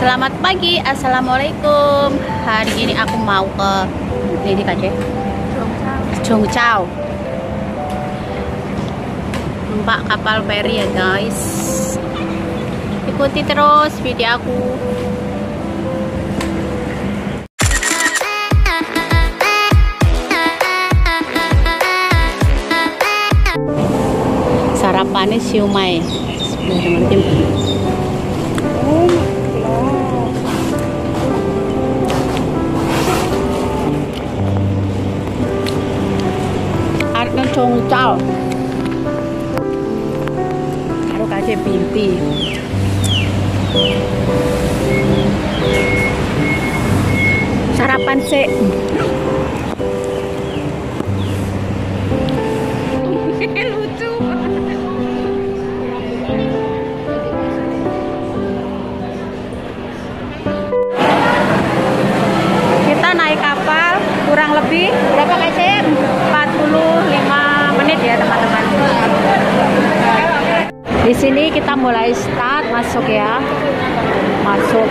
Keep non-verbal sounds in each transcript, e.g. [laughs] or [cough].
Selamat pagi, Assalamualaikum. Hari ini aku mau ke Ini kaje Jongchao. Numpak kapal feri ya guys. Ikuti terus video aku. Sarapannya Bismillahirrahmanirrahim Arno Chongchao Karo kaje binti. Sarapan sih Di sini kita mulai start masuk ya. Masuk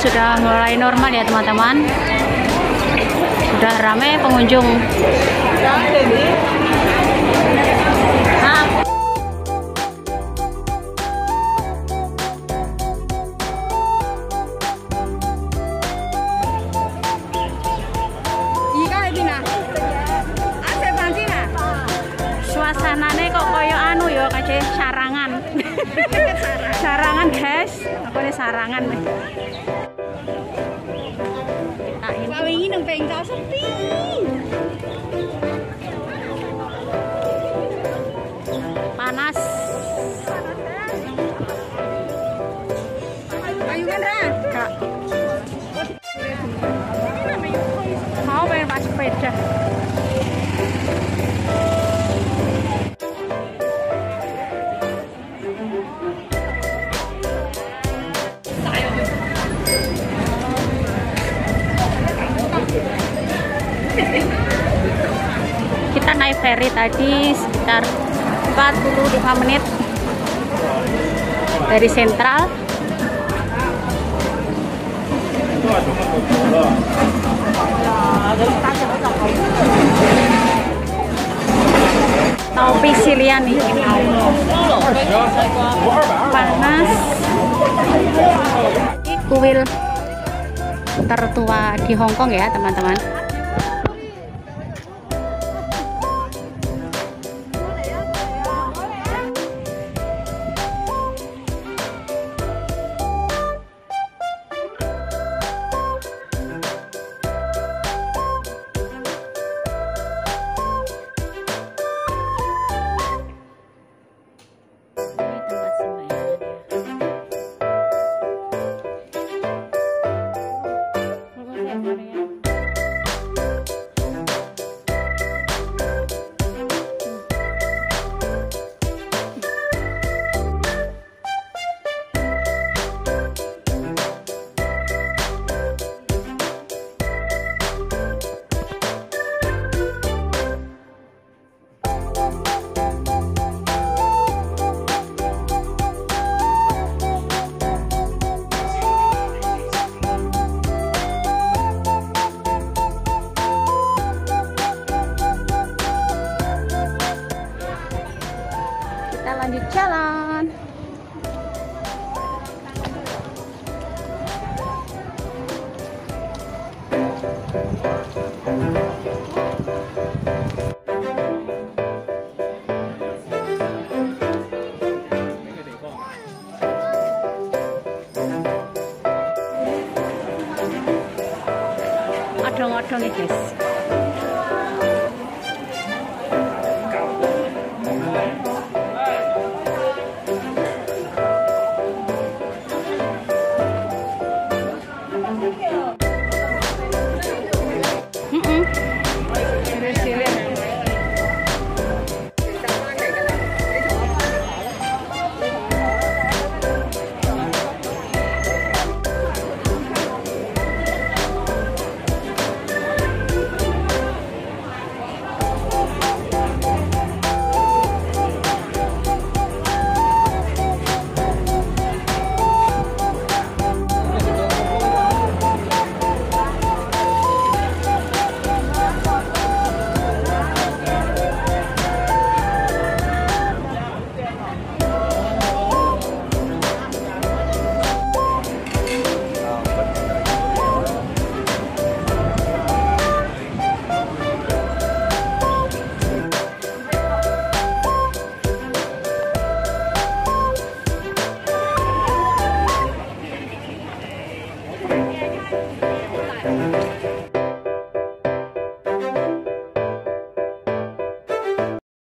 sudah mulai normal ya teman-teman. Sudah ramai pengunjung. Suasananya kok koyo anu ya kayak [laughs] sarangan. Sarangan. Guys. Apa nih sarangan nih ี้หนึ่งเป็นจ้าช็อปปี้เขาเป็นปลาสเปดจ้ะ kita naik ferry tadi sekitar 45 menit dari sentral Topi silian nih. Panas. Kuil tertua di Hong Kong ya, teman-teman. Lanjut jalan. Odong-odong guys.